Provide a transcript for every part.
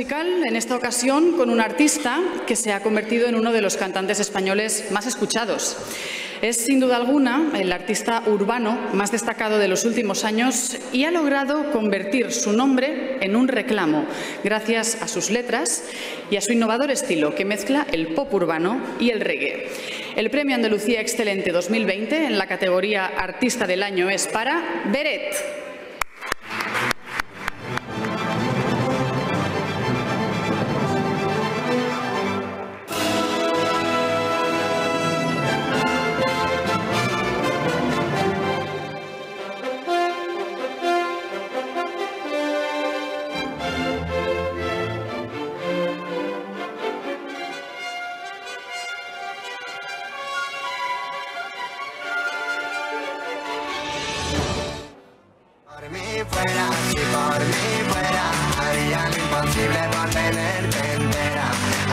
en esta ocasión con un artista que se ha convertido en uno de los cantantes españoles más escuchados. Es sin duda alguna el artista urbano más destacado de los últimos años y ha logrado convertir su nombre en un reclamo gracias a sus letras y a su innovador estilo que mezcla el pop urbano y el reggae. El Premio Andalucía Excelente 2020 en la categoría Artista del Año es para Beret.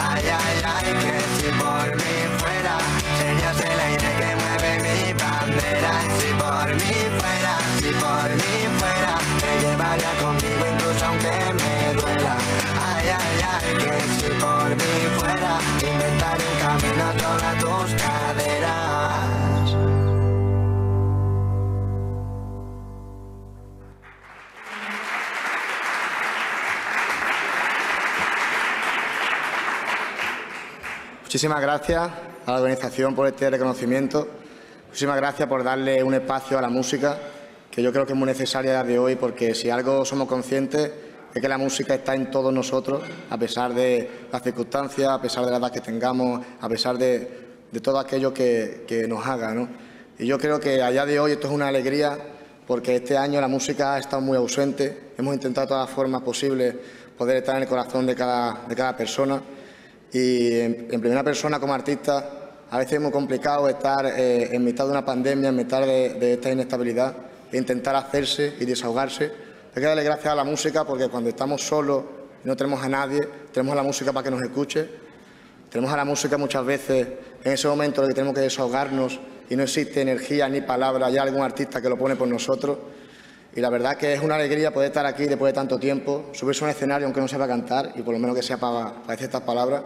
Ay, ay, ay, que si por mí fuera, serías el aire que mueve mi bandera. Si por mí fuera, si por mí fuera, te llevaría conmigo incluso aunque me duela. Ay, ay, ay, que si por mí fuera, inventaré un camino a todas tus caderas. Muchísimas gracias a la organización por este reconocimiento. Muchísimas gracias por darle un espacio a la música, que yo creo que es muy necesaria de hoy, porque si algo somos conscientes es que la música está en todos nosotros, a pesar de las circunstancias, a pesar de la edad que tengamos, a pesar de, todo aquello que, nos haga. Y yo creo que allá de hoy esto es una alegría, porque este año la música ha estado muy ausente. Hemos intentado de todas las formas posibles poder estar en el corazón de cada, de cada persona. Y en, primera persona como artista a veces es muy complicado estar eh, en mitad de una pandemia, en mitad de, esta inestabilidad e intentar hacerse y desahogarse. Hay que darle gracias a la música porque cuando estamos solos y no tenemos a nadie, tenemos a la música para que nos escuche. Tenemos a la música muchas veces en ese momento en el que tenemos que desahogarnos y no existe energía ni palabra, hay algún artista que lo pone por nosotros. Y la verdad que es una alegría poder estar aquí después de tanto tiempo, subirse a un escenario aunque no sepa cantar y por lo menos que sea para, decir estas palabras.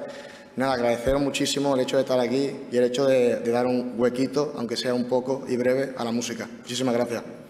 Nada, agradeceros muchísimo el hecho de estar aquí y el hecho de dar un huequito, aunque sea un poco y breve, a la música. Muchísimas gracias.